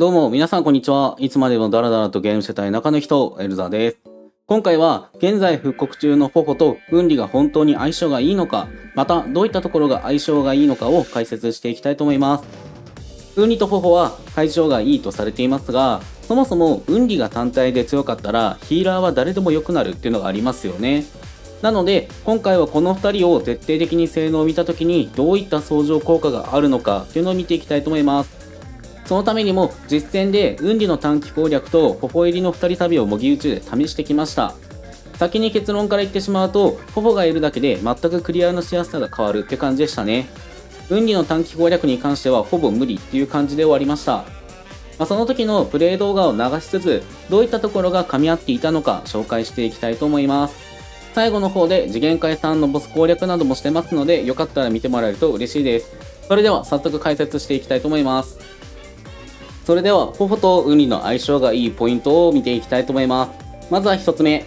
どうも、皆さんこんにちは。いつまでもダラダラとゲームしてた中の人、エルザです。今回は、現在復刻中のポポとウンリが本当に相性がいいのか、また、どういったところが相性がいいのかを解説していきたいと思います。ウンリとポポは相性がいいとされていますが、そもそもウンリが単体で強かったら、ヒーラーは誰でも良くなるっていうのがありますよね。なので、今回はこの2人を徹底的に性能を見た時に、どういった相乗効果があるのかっていうのを見ていきたいと思います。そのためにも実戦で運理の短期攻略とポポ入りの2人旅を模擬宇宙で試してきました。先に結論から言ってしまうとポポがいるだけで全くクリアのしやすさが変わるって感じでしたね。運理の短期攻略に関してはほぼ無理っていう感じで終わりました。まあ、その時のプレイ動画を流しつつどういったところが噛み合っていたのか紹介していきたいと思います。最後の方で次元解散のボス攻略などもしてますのでよかったら見てもらえると嬉しいです。それでは早速解説していきたいと思います。それでは、ポポとウニの相性がいいポイントを見ていきたいと思います。まずは1つ目。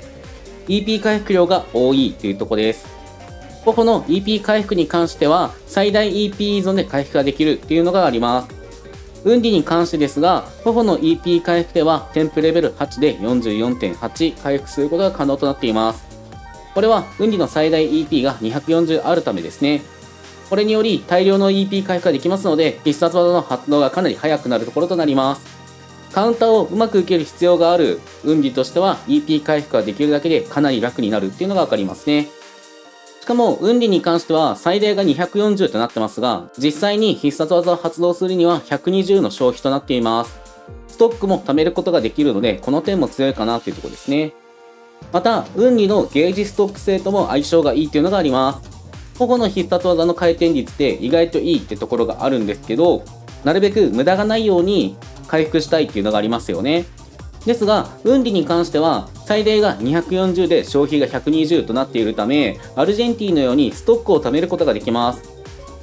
EP 回復量が多いというとこです。ポポの EP 回復に関しては、最大 EP 依存で回復ができるっていうのがあります。ウンディに関してですが、ポポの EP 回復では、添付レベル8で44.8回復することが可能となっています。これは、ウンディの最大 EP が240あるためですね。これにより大量の EP 回復ができますので、必殺技の発動がかなり速くなるところとなります。カウンターをうまく受ける必要がある運理としては EP 回復ができるだけでかなり楽になるっていうのがわかりますね。しかも、運理に関しては最大が240となってますが、実際に必殺技を発動するには120の消費となっています。ストックも貯めることができるので、この点も強いかなというところですね。また、運理のゲージストック性とも相性がいいというのがあります。保護の必殺技の回転率って意外といいってところがあるんですけど、なるべく無駄がないように回復したいっていうのがありますよね。ですが、運理に関しては、最大が240で消費が120となっているため、アルジェンティンのようにストックを貯めることができます。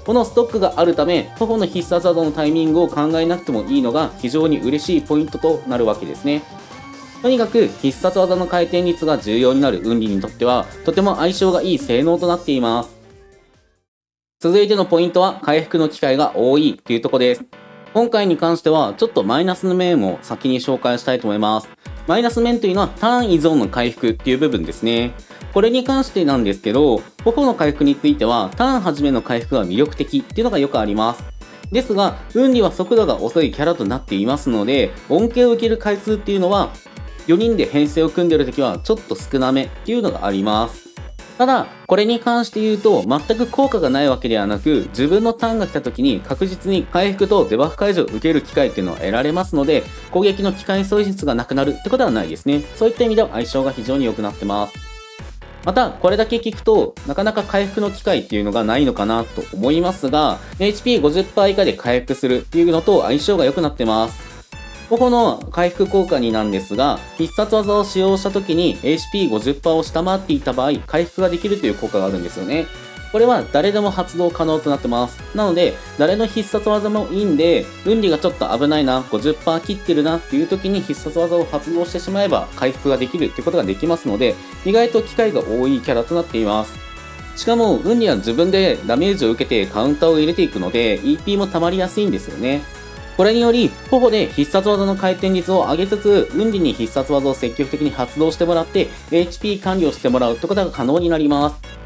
このストックがあるため、徒歩の必殺技のタイミングを考えなくてもいいのが非常に嬉しいポイントとなるわけですね。とにかく必殺技の回転率が重要になる運理にとっては、とても相性がいい性能となっています。続いてのポイントは回復の機会が多いというとこです。今回に関してはちょっとマイナスの面を先に紹介したいと思います。マイナス面というのはターン依存の回復っていう部分ですね。これに関してなんですけど、頬の回復についてはターン始めの回復が魅力的っていうのがよくあります。ですが、運理は速度が遅いキャラとなっていますので、恩恵を受ける回数っていうのは、4人で編成を組んでる時はちょっと少なめっていうのがあります。ただ、これに関して言うと、全く効果がないわけではなく、自分のターンが来た時に確実に回復とデバフ解除を受ける機会っていうのは得られますので、攻撃の機械損失がなくなるってことはないですね。そういった意味では相性が非常に良くなってます。また、これだけ聞くと、なかなか回復の機会っていうのがないのかなと思いますが、HP50% 以下で回復するっていうのと相性が良くなってます。ここの回復効果になんですが、必殺技を使用した時に HP50% を下回っていた場合、回復ができるという効果があるんですよね。これは誰でも発動可能となってます。なので、誰の必殺技もいいんで、運理がちょっと危ないな、50%切ってるなっていう時に必殺技を発動してしまえば回復ができるってことができますので、意外と機会が多いキャラとなっています。しかも、運理は自分でダメージを受けてカウンターを入れていくので、EP も溜まりやすいんですよね。これにより、頬で必殺技の回転率を上げつつ、運理に必殺技を積極的に発動してもらって、HP 管理をしてもらうってことが可能になります。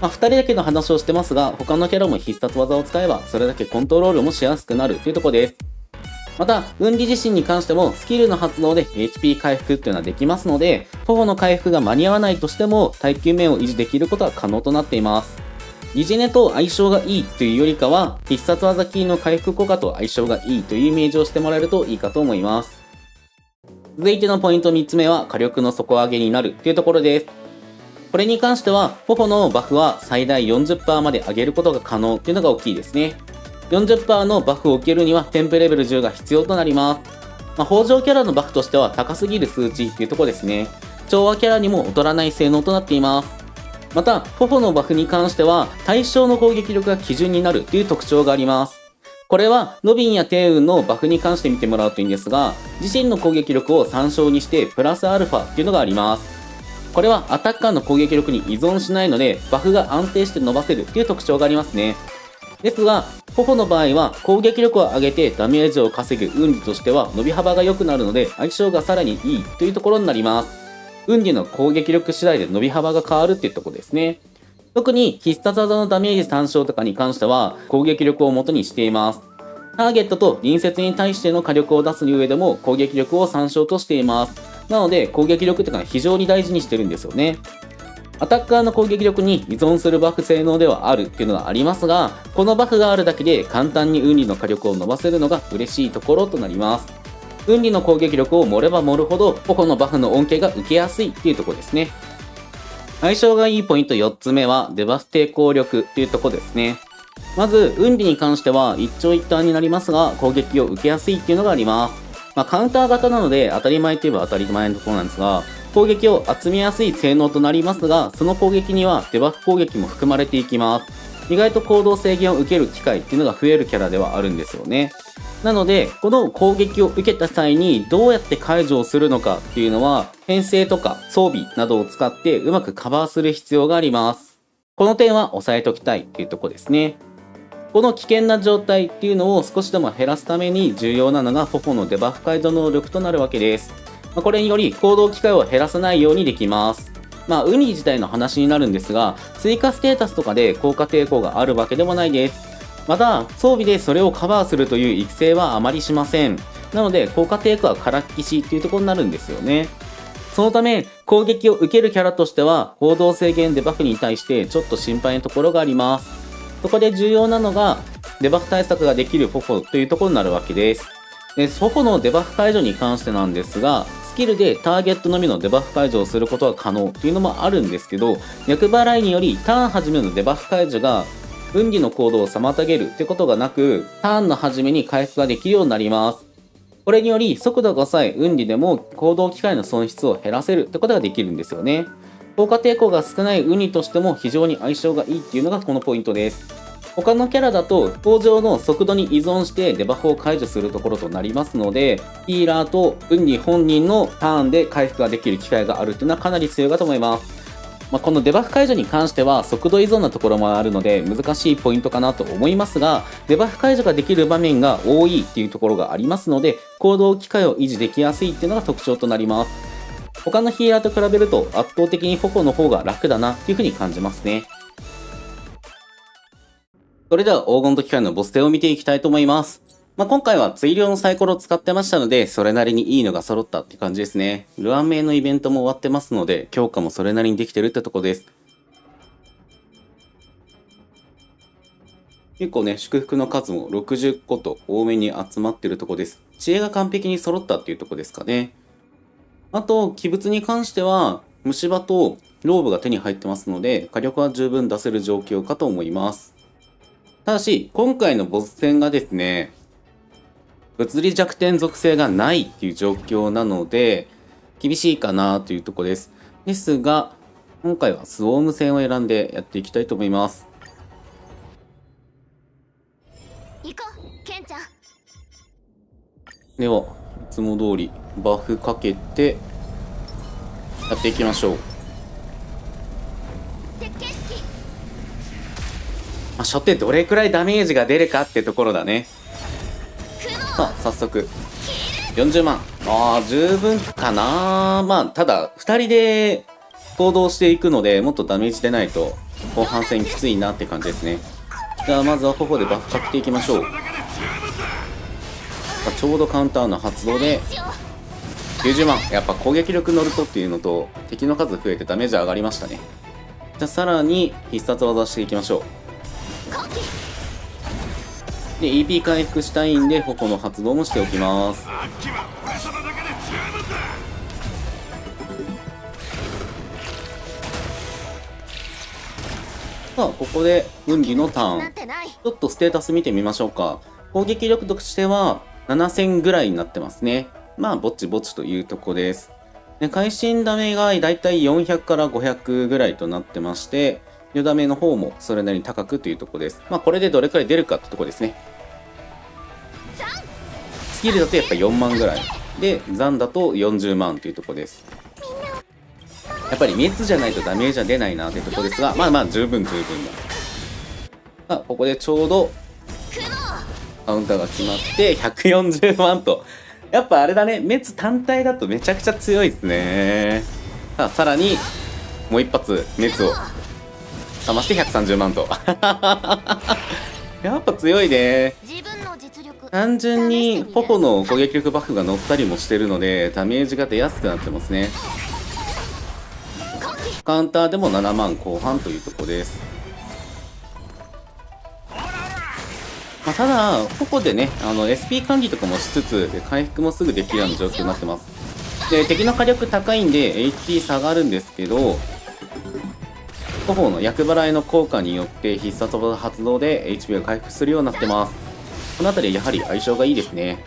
まあ、2人だけの話をしてますが、他のキャラも必殺技を使えば、それだけコントロールもしやすくなるというところです。また、運理自身に関しても、スキルの発動で HP 回復っていうのはできますので、頬の回復が間に合わないとしても、耐久面を維持できることは可能となっています。リジネと相性がいいというよりかは、必殺技キーの回復効果と相性がいいというイメージをしてもらえるといいかと思います。続いてのポイント3つ目は火力の底上げになるというところです。これに関しては、頬のバフは最大40%まで上げることが可能というのが大きいですね。40%のバフを受けるにはテンプレベル10が必要となります。まあ、北条キャラのバフとしては高すぎる数値っていうところですね。調和キャラにも劣らない性能となっています。また、頬のバフに関しては、対象の攻撃力が基準になるという特徴があります。これは、ノビンやテイウンのバフに関して見てもらうといいんですが、自身の攻撃力を参照にして、プラスアルファっていうのがあります。これはアタッカーの攻撃力に依存しないので、バフが安定して伸ばせるっていう特徴がありますね。ですが、頬の場合は攻撃力を上げてダメージを稼ぐ運理としては伸び幅が良くなるので相性がさらにいいというところになります。運理の攻撃力次第で伸び幅が変わるっていうとこですね。特に必殺技のダメージ参照とかに関しては攻撃力を元にしています。ターゲットと隣接に対しての火力を出す上でも攻撃力を参照としています。なので攻撃力っていうのは非常に大事にしてるんですよね。アタッカーの攻撃力に依存するバフ性能ではあるっていうのがありますが、このバフがあるだけで簡単に運理の火力を伸ばせるのが嬉しいところとなります。運理の攻撃力を盛れば盛るほど、個々のバフの恩恵が受けやすいっていうとこですね。相性がいいポイント4つ目は、デバフ抵抗力っていうとこですね。まず、運理に関しては一長一短になりますが、攻撃を受けやすいっていうのがあります。まあ、カウンター型なので当たり前といえば当たり前のところなんですが、攻撃を集めやすい性能となりますが、その攻撃にはデバフ攻撃も含まれていきます。意外と行動制限を受ける機会っていうのが増えるキャラではあるんですよね。なので、この攻撃を受けた際にどうやって解除をするのかっていうのは、編成とか装備などを使ってうまくカバーする必要があります。この点は押さえておきたいっていうとこですね。この危険な状態っていうのを少しでも減らすために重要なのが頬のデバフ解除能力となるわけです。まこれにより行動機会を減らさないようにできます。まあ、ウニ自体の話になるんですが、追加ステータスとかで効果抵抗があるわけでもないです。また、装備でそれをカバーするという育成はあまりしません。なので、効果抵抗はからっきしっていうところになるんですよね。そのため、攻撃を受けるキャラとしては、行動制限デバフに対してちょっと心配なところがあります。そこで重要なのが、デバフ対策ができるフォフォというところになるわけです。で、フォフォのデバフ解除に関してなんですが、スキルでターゲットのみのデバフ解除をすることは可能っていうのもあるんですけど、厄払いによりターン始めのデバフ解除が運理の行動を妨げるってことがなく、ターンの始めに回復ができるようになります。これにより速度がさえ運理でも行動機会の損失を減らせるってことができるんですよね。効果抵抗が少ないウニとしても非常に相性がいいっていうのがこのポイントです。他のキャラだと登場の速度に依存してデバフを解除するところとなりますのでヒーラーと運に本人のターンで回復ができる機会があるっていうのはかなり強いかと思いますまあ、このデバフ解除に関しては速度依存なところもあるので難しいポイントかなと思いますがデバフ解除ができる場面が多いっていうところがありますので行動機会を維持できやすいっていうのが特徴となります他のヒーラーと比べると圧倒的に矛の方が楽だなっていうふうに感じますねそれでは黄金と機械のボス戦を見ていきたいと思います。まあ、今回は追量のサイコロを使ってましたので、それなりにいいのが揃ったって感じですね。ルアン名のイベントも終わってますので、強化もそれなりにできてるってとこです。結構ね、祝福の数も60個と多めに集まってるとこです。知恵が完璧に揃ったっていうとこですかね。あと、鬼物に関しては、虫歯とローブが手に入ってますので、火力は十分出せる状況かと思います。ただし、今回のボス戦がですね、物理弱点属性がないっていう状況なので、厳しいかなというとこです。ですが、今回はスウォーム戦を選んでやっていきたいと思います。行こう、ケンちゃん。では、いつも通りバフかけてやっていきましょう。まあ、初手どれくらいダメージが出るかってところだねさあ早速。40万。ああ十分かな。まあただ2人で行動していくのでもっとダメージ出ないと後半戦きついなって感じですね。じゃあまずはここでバフかけていきましょう。ちょうどカウンターの発動で90万。やっぱ攻撃力乗るとっていうのと敵の数増えてダメージ上がりましたね。じゃあさらに必殺技していきましょう。で EP 回復したいんで矛の発動もしておきます。さあここで運儀のターン。ちょっとステータス見てみましょうか。攻撃力としては7000ぐらいになってますね。まあぼちぼちというとこです。で会心ダメがだいたい400から500ぐらいとなってまして4ダメの方もそれなりに高くというとこです。まあこれでどれくらい出るかってとこですね。スキルだとやっぱ4万ぐらいで残だと40万というとこですやっぱり3つじゃないとダメージは出ないなというとこですがまあまあ十分十分だあここでちょうどカウンターが決まって140万と。やっぱあれだね、滅単体だとめちゃくちゃ強いですね。さあ、さらに、もう一発、熱をかまして130万と。やっぱ強いね。単純に頬の攻撃力バフが乗ったりもしてるので、ダメージが出やすくなってますね。カウンターでも7万後半というとこです。まあ、ただ、こでね、あの、SP 管理とかもしつつ、回復もすぐできるような状況になってます。で、敵の火力高いんで、HP 下がるんですけど、頬の厄払いの効果によって必殺技発動で HP が回復するようになってます。この辺りやはり相性がいいですね。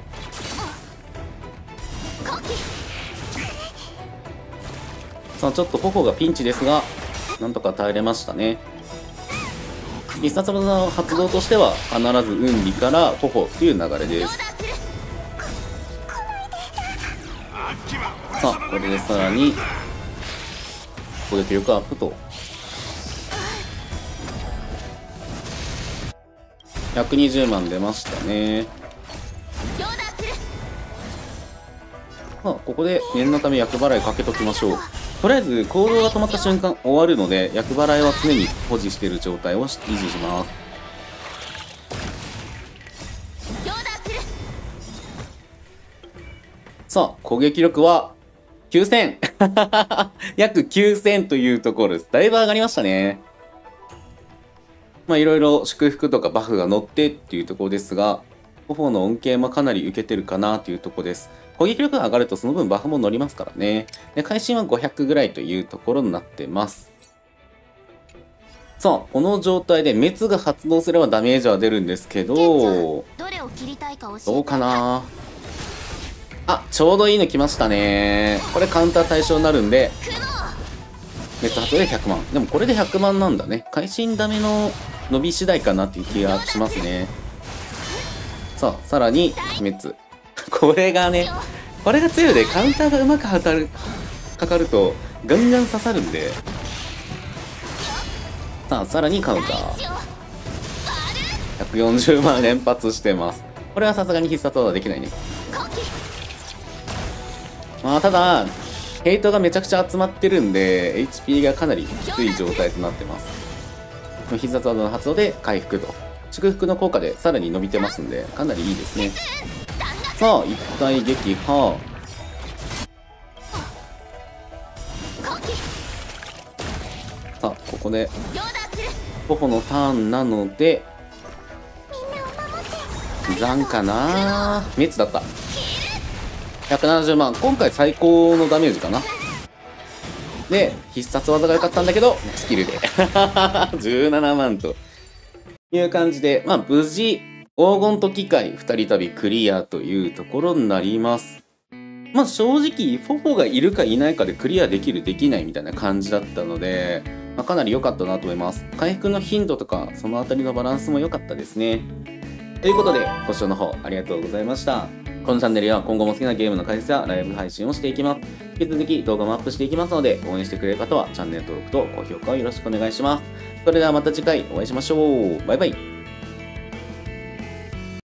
さあ、ちょっと頬がピンチですが、なんとか耐えれましたね。必殺技の発動としては、必ず運理から頬という流れです。さあ、これでさらに、攻撃力アップと。120万出ましたね。まあ、ここで念のため厄払いかけときましょう。とりあえず行動が止まった瞬間終わるので厄払いは常に保持している状態を維持します。さあ攻撃力は9000 約9000というところです。だいぶ上がりましたねまあいろいろ祝福とかバフが乗ってっていうところですが頬の恩恵もかなり受けてるかなというところです攻撃力が上がるとその分バフも乗りますからね。で、会心は500ぐらいというところになってます。さあ、この状態で滅が発動すればダメージは出るんですけど、どうかな？あ、ちょうどいいの来ましたね。これカウンター対象になるんで、滅発動で100万。でもこれで100万なんだね。会心ダメの伸び次第かなっていう気がしますね。さあ、さらに、滅。これがね、これが強いで、カウンターがうまく当たる、かかると、ガンガン刺さるんで。さあ、さらにカウンター。140万連発してます。これはさすがに必殺技できないね。まあ、ただ、ヘイトがめちゃくちゃ集まってるんで、HP がかなりきつい状態となってます。必殺技の発動で回復と。祝福の効果でさらに伸びてますんで、かなりいいですね。さあ一体撃破。さあここで頬のターンなので残かな。滅だった。170万。今回最高のダメージかな。で必殺技が良かったんだけどスキルで 17万という感じでまあ無事黄金と機械二人旅クリアというところになります。まあ正直、フォフォがいるかいないかでクリアできるできないみたいな感じだったので、まあ、かなり良かったなと思います。回復の頻度とか、そのあたりのバランスも良かったですね。ということで、ご視聴の方ありがとうございました。このチャンネルでは今後も好きなゲームの解説やライブ配信をしていきます。引き続き動画もアップしていきますので、応援してくれる方はチャンネル登録と高評価をよろしくお願いします。それではまた次回お会いしましょう。バイバイ。